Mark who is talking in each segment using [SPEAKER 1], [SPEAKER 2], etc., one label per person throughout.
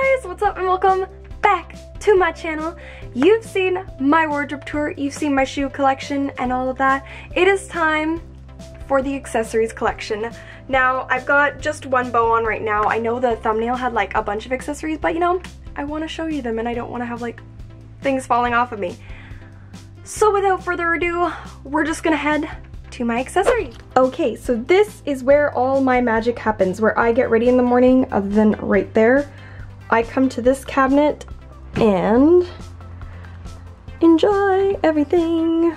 [SPEAKER 1] guys, what's up and welcome back to my channel. You've seen my wardrobe tour, you've seen my shoe collection and all of that. It is time for the accessories collection. Now, I've got just one bow on right now. I know the thumbnail had like a bunch of accessories, but you know, I want to show you them and I don't want to have like things falling off of me. So without further ado, we're just gonna head to my accessory. Okay, so this is where all my magic happens, where I get ready in the morning, other than right there. I come to this cabinet and enjoy everything.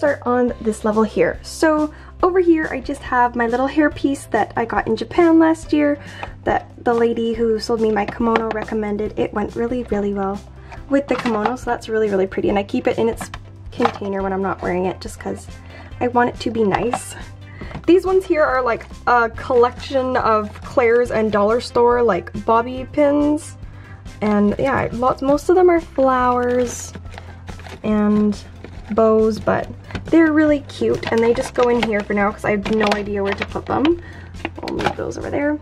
[SPEAKER 1] Start on this level here. So over here I just have my little hairpiece that I got in Japan last year that the lady who sold me my kimono recommended. It went really, really well with the kimono, so that's really, really pretty. And I keep it in its container when I'm not wearing it just because I want it to be nice. These ones here are like a collection of Claire's and dollar store like bobby pins. And yeah, lots, most of them are flowers and bows, but they're really cute and they just go in here for now because I have no idea where to put them. I'll move those over there.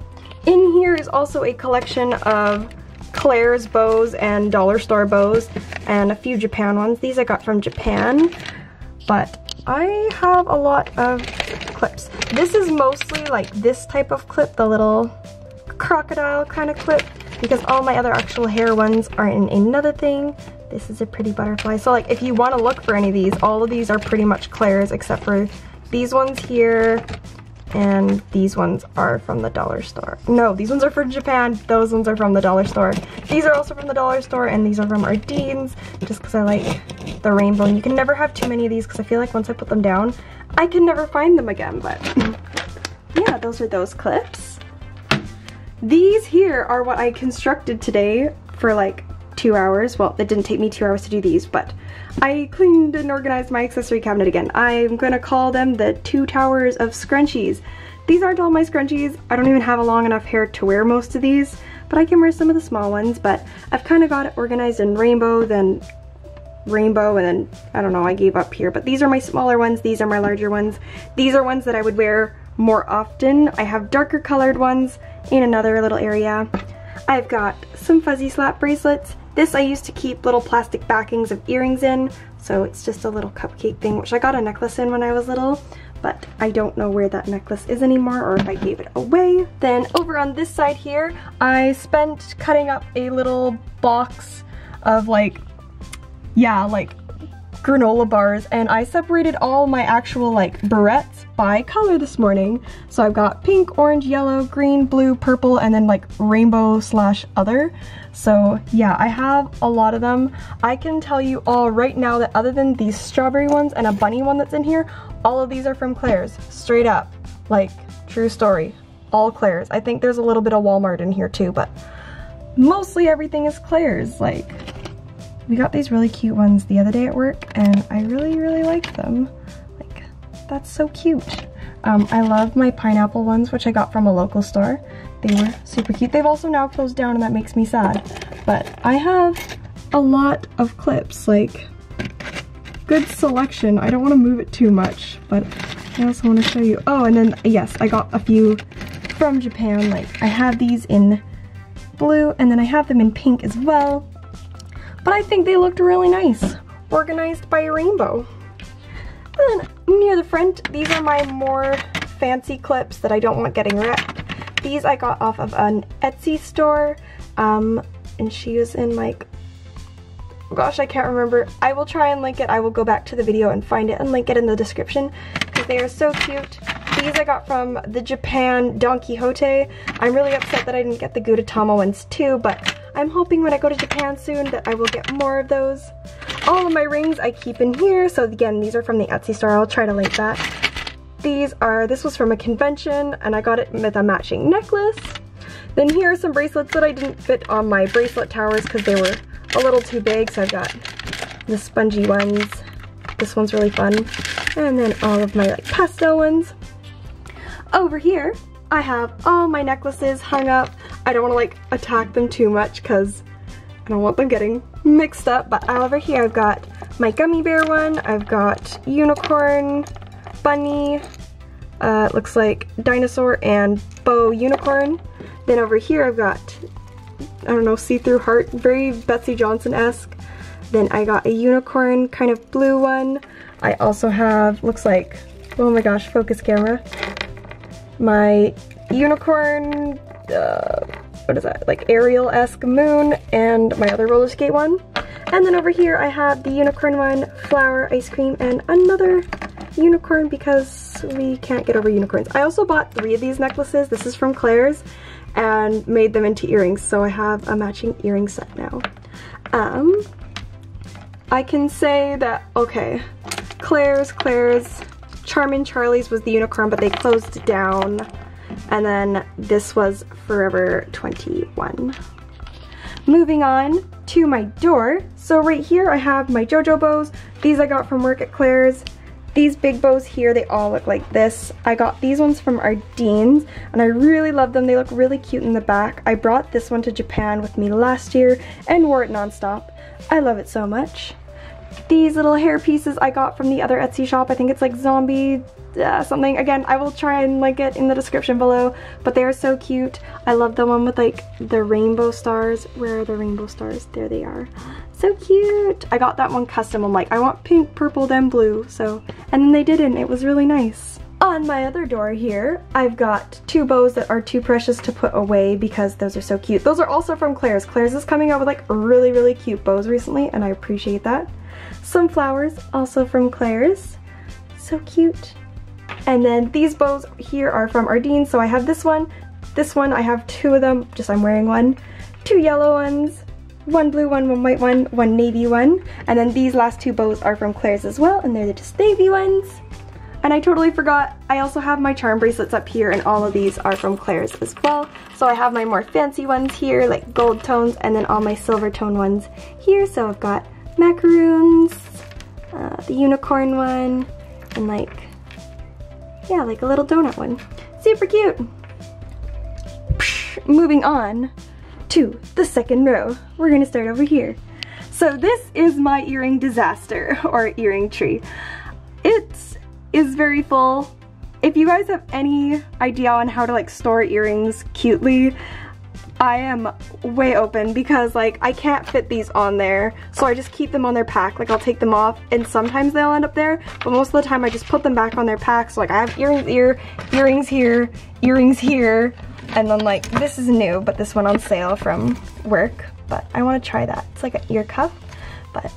[SPEAKER 1] In here is also a collection of Claire's bows and dollar store bows and a few Japan ones. These I got from Japan, but I have a lot of clips. This is mostly like this type of clip, the little crocodile kind of clip, because all my other actual hair ones are in another thing. This is a pretty butterfly. So like if you want to look for any of these, all of these are pretty much Claire's except for these ones here and these ones are from the dollar store. No, these ones are from Japan. Those ones are from the dollar store. These are also from the dollar store and these are from Ardene's just because I like the rainbow. And you can never have too many of these because I feel like once I put them down, I can never find them again. But yeah, those are those clips. These here are what I constructed today for like two hours. Well, it didn't take me two hours to do these, but I cleaned and organized my accessory cabinet again. I'm gonna call them the two towers of scrunchies. These aren't all my scrunchies. I don't even have a long enough hair to wear most of these, but I can wear some of the small ones, but I've kind of got it organized in rainbow, then rainbow, and then, I don't know, I gave up here, but these are my smaller ones, these are my larger ones. These are ones that I would wear more often. I have darker colored ones in another little area. I've got some fuzzy slap bracelets. This I used to keep little plastic backings of earrings in, so it's just a little cupcake thing, which I got a necklace in when I was little, but I don't know where that necklace is anymore or if I gave it away. Then over on this side here, I spent cutting up a little box of like, yeah, like granola bars and I separated all my actual like barrettes by color this morning. So I've got pink, orange, yellow, green, blue, purple, and then like rainbow slash other. So yeah, I have a lot of them. I can tell you all right now that other than these strawberry ones and a bunny one that's in here, all of these are from Claire's, straight up. Like, true story, all Claire's. I think there's a little bit of Walmart in here too, but mostly everything is Claire's. Like, we got these really cute ones the other day at work and I really, really like them. Like, that's so cute. Um, I love my pineapple ones, which I got from a local store. They were super cute. They've also now closed down and that makes me sad. But I have a lot of clips, like good selection. I don't want to move it too much, but I also want to show you. Oh, and then yes, I got a few from Japan. Like I have these in blue and then I have them in pink as well. But I think they looked really nice, organized by a rainbow. Then near the front, these are my more fancy clips that I don't want getting wrecked. These I got off of an Etsy store, um, and she was in like, gosh, I can't remember. I will try and link it. I will go back to the video and find it and link it in the description because they are so cute. These I got from the Japan Don Quijote. I'm really upset that I didn't get the Gudetama ones too, but I'm hoping when I go to Japan soon that I will get more of those. All of my rings I keep in here, so again, these are from the Etsy store. I'll try to link that. These are, this was from a convention, and I got it with a matching necklace. Then here are some bracelets that I didn't fit on my bracelet towers because they were a little too big. So I've got the spongy ones. This one's really fun. And then all of my like pastel ones. Over here, I have all my necklaces hung up. I don't want to like attack them too much because I don't want them getting mixed up. But over here I've got my gummy bear one. I've got unicorn, bunny, uh, looks like dinosaur and bow unicorn. Then over here I've got, I don't know, see-through heart, very Betsey Johnson-esque. Then I got a unicorn kind of blue one. I also have, looks like, oh my gosh, focus camera. My unicorn, uh, what is that, like Ariel-esque moon and my other roller skate one. And then over here I have the unicorn one, flower, ice cream, and another unicorn because we can't get over unicorns. I also bought three of these necklaces. This is from Claire's and made them into earrings. So I have a matching earring set now. Um, I can say that, okay, Claire's, Claire's, Charming Charlie's was the unicorn, but they closed down. And then this was Forever 21. Moving on to my door. So right here I have my JoJo bows. These I got from work at Claire's. These big bows here, they all look like this. I got these ones from Ardene's and I really love them. They look really cute in the back. I brought this one to Japan with me last year and wore it nonstop. I love it so much. These little hair pieces I got from the other Etsy shop. I think it's like zombie uh, something. Again, I will try and link it in the description below, but they are so cute. I love the one with like the rainbow stars. Where are the rainbow stars? There they are. So cute. I got that one custom. I'm like, I want pink, purple, then blue. So, and then they didn't. It was really nice. On my other door here, I've got two bows that are too precious to put away because those are so cute. Those are also from Claire's. Claire's is coming out with like really, really cute bows recently and I appreciate that. Some flowers, also from Claire's. So cute. And then these bows here are from Ardene. So I have this one, this one, I have two of them, just I'm wearing one. Two yellow ones, one blue one, one white one, one navy one. And then these last two bows are from Claire's as well, and they're just navy ones. And I totally forgot, I also have my charm bracelets up here, and all of these are from Claire's as well. So I have my more fancy ones here, like gold tones, and then all my silver tone ones here. So I've got macaroons, uh, the unicorn one, and like yeah, like a little donut one. Super cute. Moving on to the second row. We're gonna start over here. So this is my earring disaster, or earring tree. It is very full. If you guys have any idea on how to like store earrings cutely, I am way open because like I can't fit these on there so I just keep them on their pack like I'll take them off and sometimes they'll end up there but most of the time I just put them back on their pack so like I have earrings here, earrings here, earrings here and then like this is new but this went on sale from work but I want to try that. It's like an ear cuff but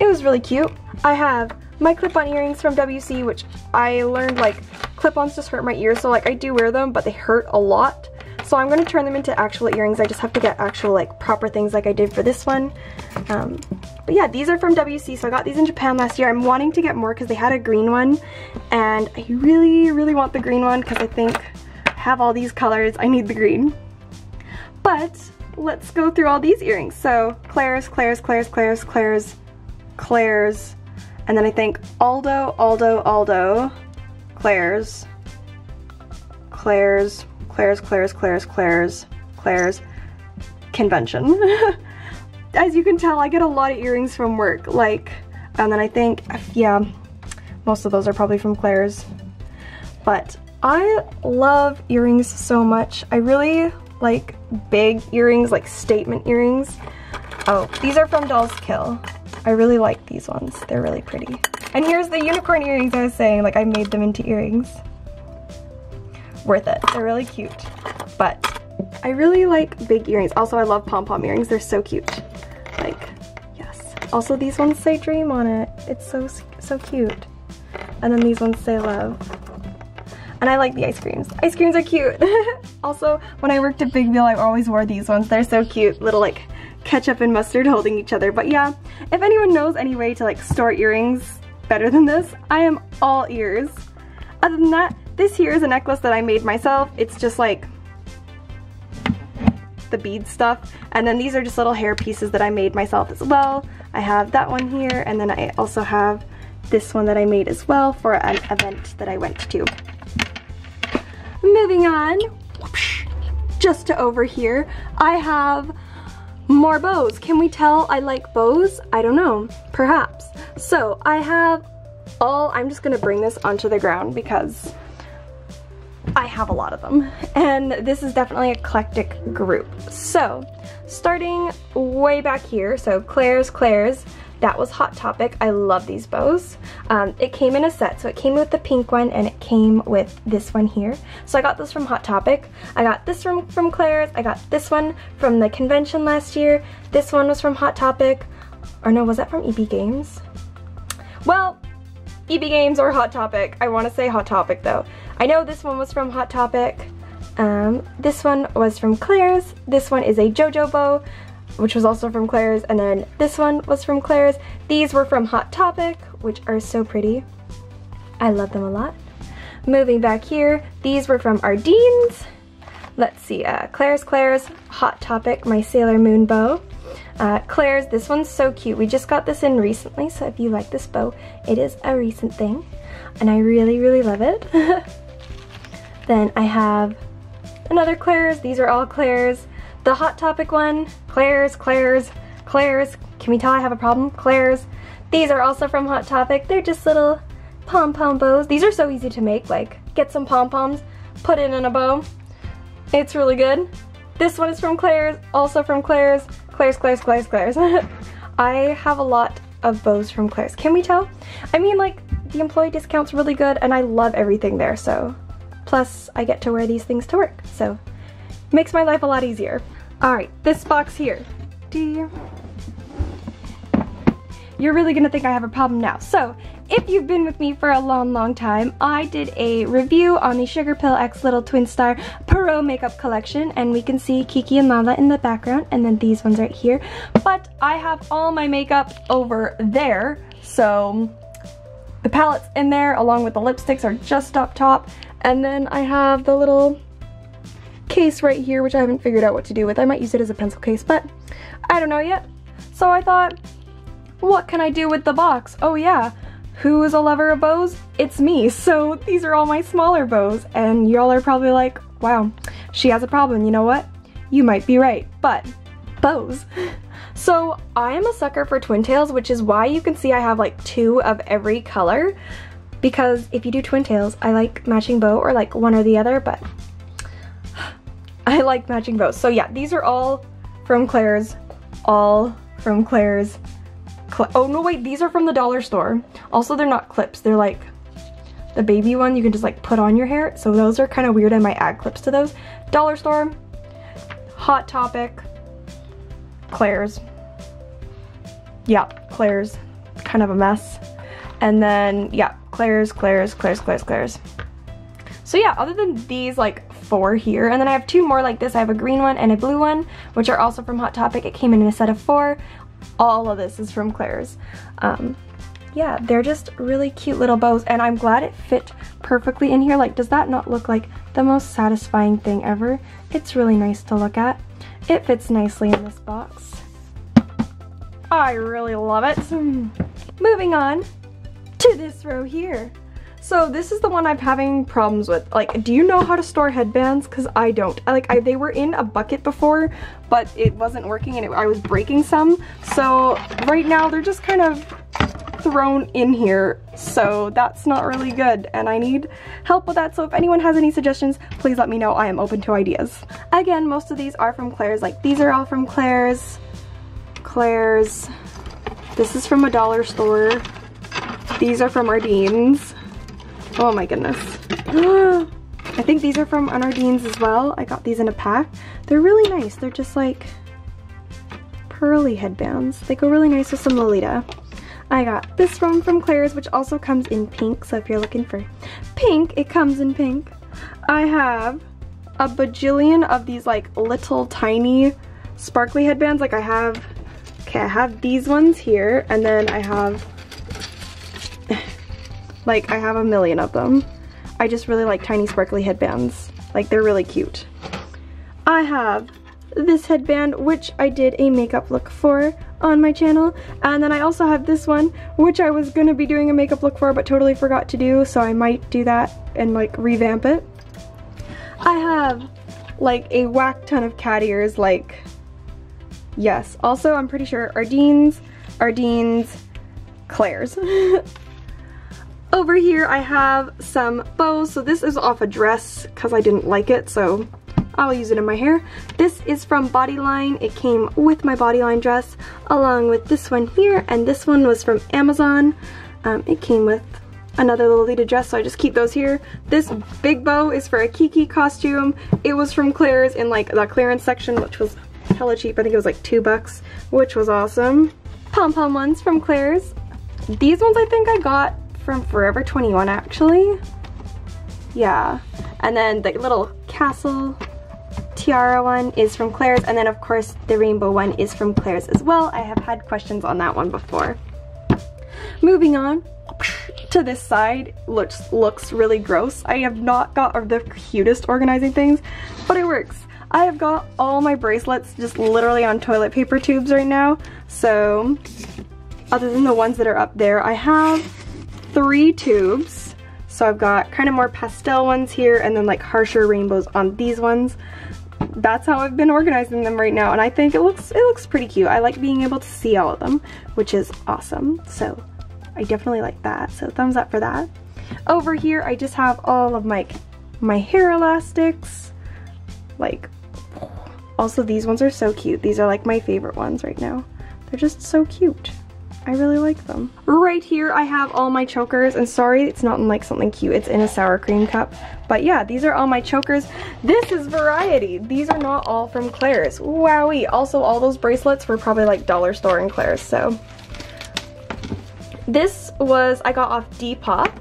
[SPEAKER 1] it was really cute. I have my clip-on earrings from WC which I learned like clip-ons just hurt my ears so like I do wear them but they hurt a lot so I'm going to turn them into actual earrings. I just have to get actual like proper things like I did for this one. Um, but yeah, these are from WC. So I got these in Japan last year. I'm wanting to get more because they had a green one. And I really, really want the green one because I think I have all these colors. I need the green. But let's go through all these earrings. So Claire's, Claire's, Claire's, Claire's, Claire's, Claire's, and then I think Aldo, Aldo, Aldo, Claire's, Claire's, Claire's, Claire's, Claire's, Claire's, Claire's convention. As you can tell, I get a lot of earrings from work, like, and then I think, yeah, most of those are probably from Claire's. But I love earrings so much. I really like big earrings, like statement earrings. Oh, these are from Dolls Kill. I really like these ones. They're really pretty. And here's the unicorn earrings I was saying, like I made them into earrings worth it. They're really cute. But I really like big earrings. Also, I love pom-pom earrings. They're so cute. Like, yes. Also, these ones say dream on it. It's so, so cute. And then these ones say love. And I like the ice creams. Ice creams are cute. also, when I worked at Big Wheel, I always wore these ones. They're so cute. Little like ketchup and mustard holding each other. But yeah, if anyone knows any way to like store earrings better than this, I am all ears. Other than that, this here is a necklace that I made myself. It's just like the bead stuff. And then these are just little hair pieces that I made myself as well. I have that one here, and then I also have this one that I made as well for an event that I went to. Moving on, just to over here, I have more bows. Can we tell I like bows? I don't know, perhaps. So I have all, I'm just gonna bring this onto the ground because I have a lot of them. And this is definitely a eclectic group. So starting way back here, so Claire's, Claire's, that was Hot Topic. I love these bows. Um, it came in a set, so it came with the pink one and it came with this one here. So I got this from Hot Topic. I got this from, from Claire's. I got this one from the convention last year. This one was from Hot Topic. Or no, was that from EB Games? Well, EB Games or Hot Topic. I want to say Hot Topic though. I know this one was from Hot Topic. Um, this one was from Claire's. This one is a JoJo bow which was also from Claire's, and then this one was from Claire's. These were from Hot Topic, which are so pretty. I love them a lot. Moving back here, these were from Ardene's. Let's see, uh, Claire's Claire's Hot Topic, my Sailor Moon bow. Uh, Claire's, this one's so cute. We just got this in recently, so if you like this bow, it is a recent thing. And I really, really love it. then I have another Claire's. These are all Claire's. The Hot Topic one, Claire's, Claire's, Claire's. Can we tell I have a problem? Claire's. These are also from Hot Topic. They're just little pom-pom bows. These are so easy to make. Like, get some pom-poms, put it in a bow. It's really good. This one is from Claire's, also from Claire's. Claire's, Claire's, Claire's, Claire's. I have a lot of bows from Claire's. Can we tell? I mean, like, the employee discount's really good, and I love everything there, so. Plus, I get to wear these things to work, so makes my life a lot easier. All right, this box here. You? You're really gonna think I have a problem now. So, if you've been with me for a long, long time, I did a review on the Sugarpill X Little Twin Star Pro Makeup Collection, and we can see Kiki and Lala in the background, and then these ones right here. But I have all my makeup over there, so the palettes in there, along with the lipsticks, are just up top, and then I have the little case right here, which I haven't figured out what to do with. I might use it as a pencil case, but I don't know yet. So I thought, what can I do with the box? Oh yeah, who is a lover of bows? It's me. So these are all my smaller bows, and y'all are probably like, wow, she has a problem. You know what? You might be right, but bows. So I am a sucker for twin tails, which is why you can see I have like two of every color because if you do twin tails, I like matching bow or like one or the other, but I like matching bows. So yeah, these are all from Claire's, all from Claire's. Cl oh no wait, these are from the dollar store. Also they're not clips, they're like the baby one you can just like put on your hair. So those are kind of weird, I might add clips to those. Dollar store, Hot Topic, Claire's. Yeah, Claire's, kind of a mess. And then, yeah, Claire's, Claire's, Claire's, Claire's, Claire's. So yeah, other than these like four here. And then I have two more like this. I have a green one and a blue one, which are also from Hot Topic. It came in a set of four. All of this is from Claire's. Um, yeah, they're just really cute little bows and I'm glad it fit perfectly in here. Like, does that not look like the most satisfying thing ever? It's really nice to look at. It fits nicely in this box. I really love it. Moving on this row here. So this is the one I'm having problems with. Like, do you know how to store headbands? Because I don't. I, like, I, they were in a bucket before, but it wasn't working and it, I was breaking some. So right now they're just kind of thrown in here. So that's not really good and I need help with that. So if anyone has any suggestions, please let me know. I am open to ideas. Again, most of these are from Claire's. Like these are all from Claire's. Claire's. This is from a dollar store. These are from Ardene's. Oh my goodness. I think these are from Unardene's as well. I got these in a pack. They're really nice. They're just like pearly headbands. They go really nice with some Lolita. I got this one from Claire's, which also comes in pink. So if you're looking for pink, it comes in pink. I have a bajillion of these like little tiny sparkly headbands. Like I have, okay, I have these ones here, and then I have like, I have a million of them. I just really like tiny sparkly headbands. Like, they're really cute. I have this headband, which I did a makeup look for on my channel. And then I also have this one, which I was gonna be doing a makeup look for, but totally forgot to do, so I might do that and like revamp it. I have like a whack ton of cat ears, like, yes. Also, I'm pretty sure Ardene's, Ardene's, Claire's. Over here I have some bows. So this is off a dress because I didn't like it. So I'll use it in my hair. This is from Bodyline. It came with my Bodyline dress along with this one here. And this one was from Amazon. Um, it came with another Lolita dress, so I just keep those here. This big bow is for a Kiki costume. It was from Claire's in like the clearance section, which was hella cheap. I think it was like two bucks, which was awesome. Pom-pom ones from Claire's. These ones I think I got from Forever 21 actually. Yeah. And then the little castle tiara one is from Claire's and then of course the rainbow one is from Claire's as well. I have had questions on that one before. Moving on to this side looks looks really gross. I have not got the cutest organizing things, but it works. I have got all my bracelets just literally on toilet paper tubes right now. So other than the ones that are up there, I have three tubes. So I've got kind of more pastel ones here and then like harsher rainbows on these ones. That's how I've been organizing them right now and I think it looks it looks pretty cute. I like being able to see all of them, which is awesome. So I definitely like that. So thumbs up for that. Over here I just have all of my my hair elastics. Like also these ones are so cute. These are like my favorite ones right now. They're just so cute. I really like them. Right here I have all my chokers and sorry it's not in like something cute it's in a sour cream cup but yeah these are all my chokers. This is variety. These are not all from Claire's. Wowie. Also all those bracelets were probably like dollar store in Claire's so. This was I got off Depop.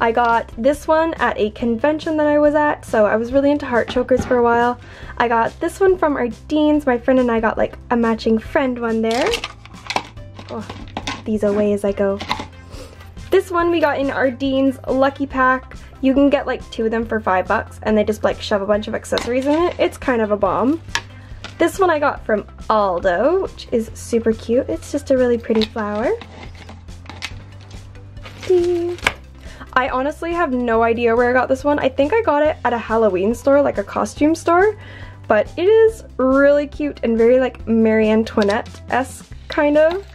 [SPEAKER 1] I got this one at a convention that I was at, so I was really into heart chokers for a while. I got this one from Ardene's. My friend and I got like a matching friend one there. Oh, these away as I go. This one we got in Ardene's Lucky Pack. You can get like two of them for five bucks and they just like shove a bunch of accessories in it. It's kind of a bomb. This one I got from Aldo, which is super cute. It's just a really pretty flower. I honestly have no idea where I got this one. I think I got it at a Halloween store, like a costume store, but it is really cute and very like Marie Antoinette-esque kind of.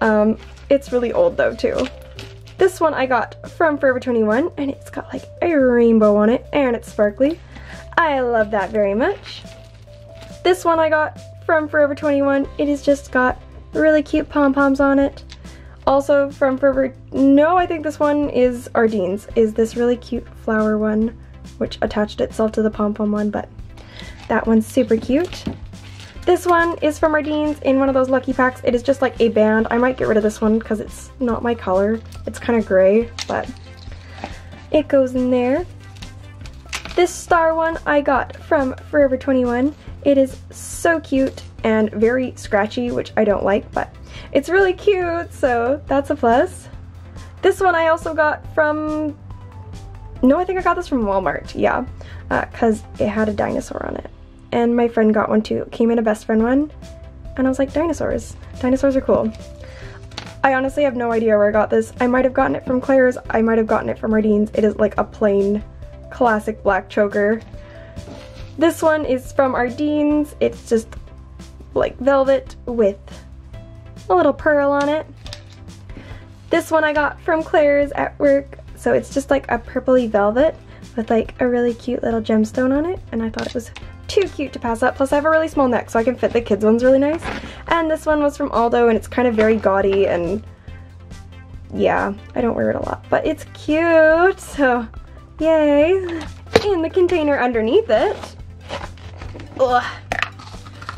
[SPEAKER 1] Um, it's really old though too. This one I got from Forever 21 and it's got like a rainbow on it and it's sparkly. I love that very much. This one I got from Forever 21. It has just got really cute pom-poms on it. Also from Forever, no I think this one is Ardene's, is this really cute flower one which attached itself to the pom-pom one but that one's super cute. This one is from Ardene's in one of those lucky packs. It is just like a band. I might get rid of this one because it's not my color. It's kind of gray, but it goes in there. This star one I got from Forever 21. It is so cute and very scratchy, which I don't like, but it's really cute, so that's a plus. This one I also got from, no, I think I got this from Walmart, yeah, because uh, it had a dinosaur on it and my friend got one too. Came in a best friend one, and I was like, dinosaurs. Dinosaurs are cool. I honestly have no idea where I got this. I might have gotten it from Claire's, I might have gotten it from Ardene's. It is like a plain classic black choker. This one is from Ardene's. It's just like velvet with a little pearl on it. This one I got from Claire's at work. So it's just like a purpley velvet with like a really cute little gemstone on it. And I thought it was too cute to pass up. Plus I have a really small neck so I can fit the kids ones really nice. And this one was from Aldo and it's kind of very gaudy and yeah, I don't wear it a lot, but it's cute. So yay. In the container underneath it, ugh,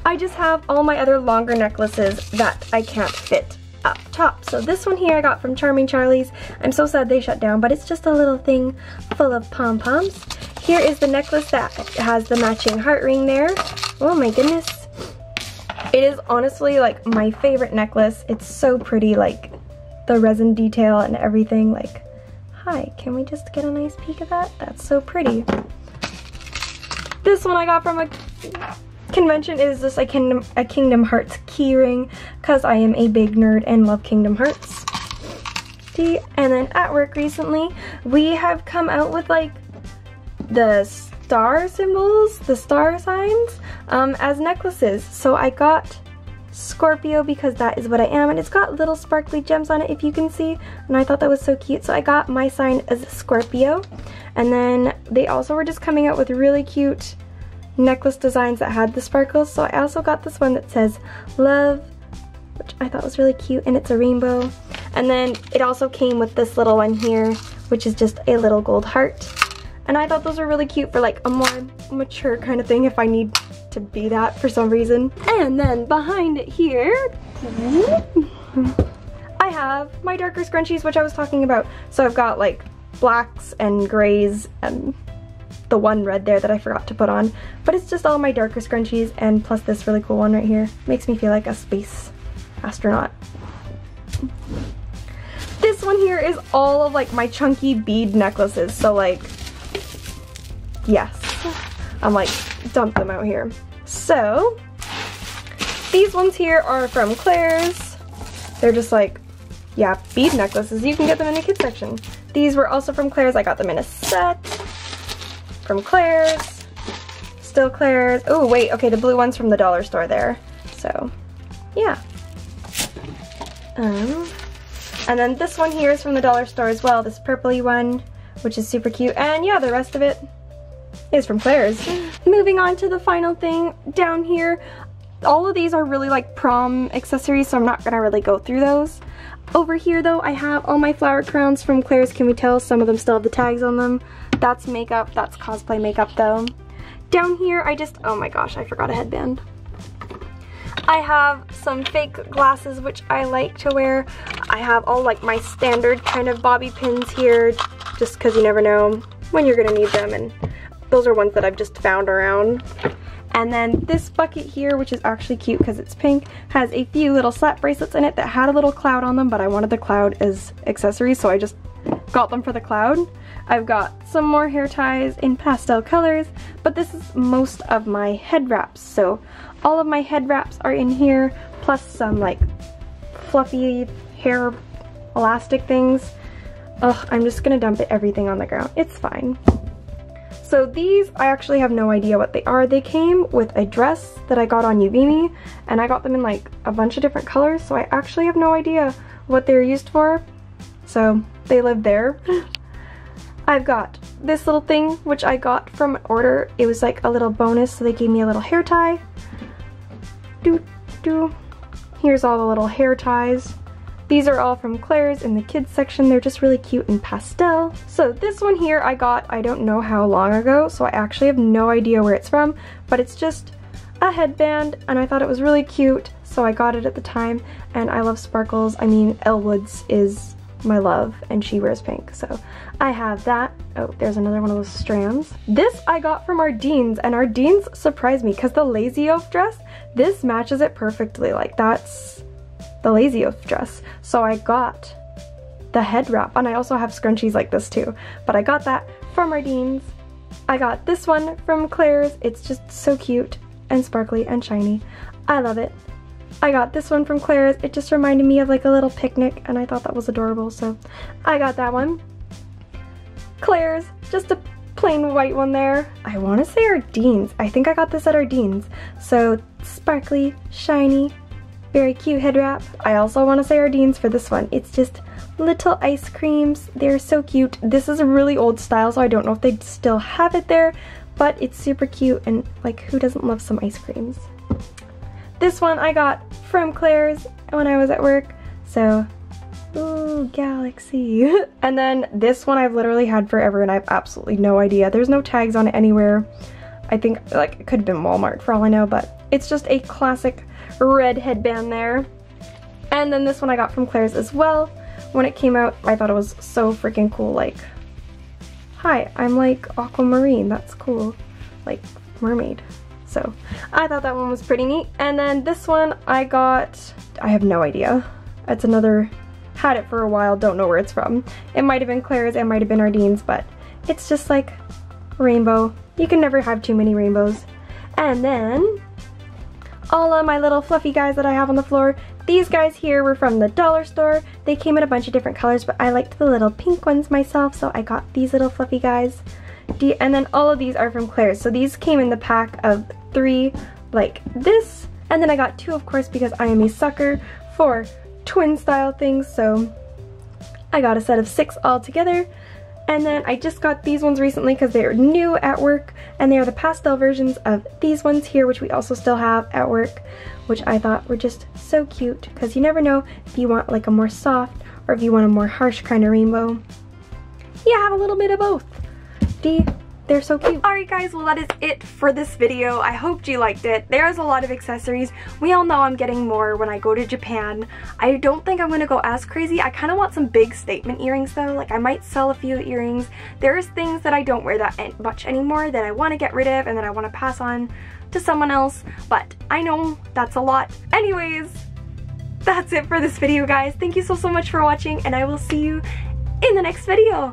[SPEAKER 1] I just have all my other longer necklaces that I can't fit up top. So this one here I got from Charming Charlie's. I'm so sad they shut down, but it's just a little thing full of pom-poms. Here is the necklace that has the matching heart ring there. Oh my goodness. It is honestly like my favorite necklace. It's so pretty, like the resin detail and everything. Like, hi, can we just get a nice peek of that? That's so pretty. This one I got from a convention is just a Kingdom, a Kingdom Hearts keyring because I am a big nerd and love Kingdom Hearts. And then at work recently, we have come out with like the star symbols, the star signs, um, as necklaces. So I got Scorpio because that is what I am and it's got little sparkly gems on it if you can see and I thought that was so cute so I got my sign as Scorpio and then they also were just coming out with really cute necklace designs that had the sparkles so I also got this one that says love which I thought was really cute and it's a rainbow and then it also came with this little one here which is just a little gold heart and I thought those were really cute for like a more mature kind of thing if I need to be that for some reason. And then behind it here, I have my darker scrunchies, which I was talking about. So I've got like blacks and grays and the one red there that I forgot to put on. But it's just all my darker scrunchies and plus this really cool one right here. Makes me feel like a space astronaut. This one here is all of like my chunky bead necklaces. So like yes. I'm like, dump them out here. So, these ones here are from Claire's. They're just like, yeah, bead necklaces. You can get them in the kids section. These were also from Claire's. I got them in a set from Claire's. Still Claire's. Oh, wait, okay, the blue one's from the dollar store there. So, yeah. Um, and then this one here is from the dollar store as well, this purpley one, which is super cute. And yeah, the rest of it is from Claire's. Moving on to the final thing down here. All of these are really like prom accessories, so I'm not gonna really go through those. Over here though, I have all my flower crowns from Claire's Can We Tell? Some of them still have the tags on them. That's makeup, that's cosplay makeup though. Down here, I just, oh my gosh, I forgot a headband. I have some fake glasses which I like to wear. I have all like my standard kind of bobby pins here just because you never know when you're gonna need them and those are ones that I've just found around. And then this bucket here, which is actually cute because it's pink, has a few little slap bracelets in it that had a little cloud on them, but I wanted the cloud as accessories, so I just got them for the cloud. I've got some more hair ties in pastel colors, but this is most of my head wraps. So all of my head wraps are in here, plus some like fluffy hair elastic things. Ugh, I'm just gonna dump it everything on the ground. It's fine. So these, I actually have no idea what they are. They came with a dress that I got on Uvimi, and I got them in like a bunch of different colors, so I actually have no idea what they're used for. So they live there. I've got this little thing, which I got from an order. It was like a little bonus, so they gave me a little hair tie. Do, do. Here's all the little hair ties. These are all from Claire's in the kids section. They're just really cute and pastel. So this one here I got I don't know how long ago, so I actually have no idea where it's from, but it's just a headband and I thought it was really cute, so I got it at the time and I love sparkles. I mean, Elle Woods is my love and she wears pink so I have that oh there's another one of those strands this I got from Ardene's and Ardene's surprised me because the lazy oaf dress this matches it perfectly like that's the Lazy Oaf dress. So I got the head wrap, and I also have scrunchies like this too, but I got that from Ardene's. I got this one from Claire's. It's just so cute and sparkly and shiny. I love it. I got this one from Claire's. It just reminded me of like a little picnic and I thought that was adorable, so I got that one. Claire's, just a plain white one there. I want to say Ardene's. I think I got this at Ardene's. So sparkly, shiny, very cute head wrap. I also want to say Ardene's for this one. It's just little ice creams. They're so cute. This is a really old style, so I don't know if they still have it there, but it's super cute and like who doesn't love some ice creams? This one I got from Claire's when I was at work, so ooh, Galaxy. and then this one I've literally had forever and I have absolutely no idea. There's no tags on it anywhere. I think like it could have been Walmart for all I know, but it's just a classic red headband there. And then this one I got from Claire's as well. When it came out, I thought it was so freaking cool. Like, hi, I'm like aquamarine. That's cool. Like, mermaid. So, I thought that one was pretty neat. And then this one I got, I have no idea. It's another, had it for a while, don't know where it's from. It might have been Claire's, it might have been Ardene's, but it's just like rainbow. You can never have too many rainbows. And then all of my little fluffy guys that I have on the floor. These guys here were from the dollar store. They came in a bunch of different colors, but I liked the little pink ones myself, so I got these little fluffy guys. And then all of these are from Claire's. So these came in the pack of three like this. And then I got two, of course, because I am a sucker for twin style things. So I got a set of six all together. And then I just got these ones recently because they're new at work and they are the pastel versions of these ones here which we also still have at work which I thought were just so cute because you never know if you want like a more soft or if you want a more harsh kind of rainbow. Yeah, have a little bit of both. D they're so cute. Alright guys, well that is it for this video. I hoped you liked it. There's a lot of accessories. We all know I'm getting more when I go to Japan. I don't think I'm going to go as crazy. I kind of want some big statement earrings though. Like I might sell a few earrings. There's things that I don't wear that much anymore that I want to get rid of and that I want to pass on to someone else. But I know that's a lot. Anyways, that's it for this video guys. Thank you so so much for watching and I will see you in the next video.